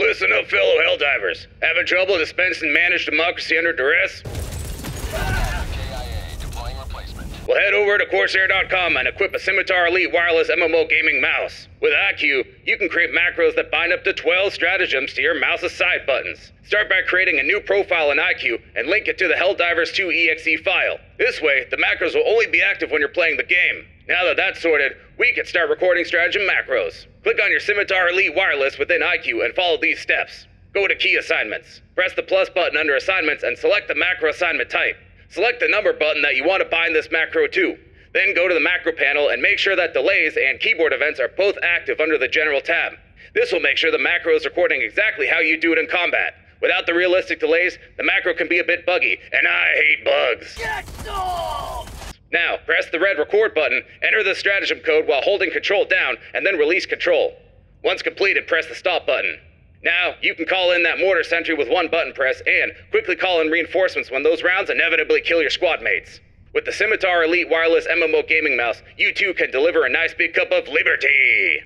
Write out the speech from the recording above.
Listen up, fellow Helldivers. Having trouble dispensing managed democracy under duress? Well, head over to Corsair.com and equip a Scimitar Elite wireless MMO gaming mouse. With iCUE, you can create macros that bind up to 12 stratagems to your mouse's side buttons. Start by creating a new profile in iCUE and link it to the Helldivers 2 exe file. This way, the macros will only be active when you're playing the game. Now that that's sorted, we can start recording stratagem macros. Click on your Scimitar Elite wireless within iCUE and follow these steps. Go to Key Assignments. Press the plus button under Assignments and select the macro assignment type. Select the number button that you want to bind this macro to. Then go to the macro panel and make sure that delays and keyboard events are both active under the General tab. This will make sure the macro is recording exactly how you do it in combat. Without the realistic delays, the macro can be a bit buggy, and I hate bugs. Press the red record button, enter the stratagem code while holding control down, and then release control. Once completed, press the stop button. Now, you can call in that mortar sentry with one button press and quickly call in reinforcements when those rounds inevitably kill your squad mates. With the Scimitar Elite Wireless MMO Gaming Mouse, you too can deliver a nice big cup of liberty!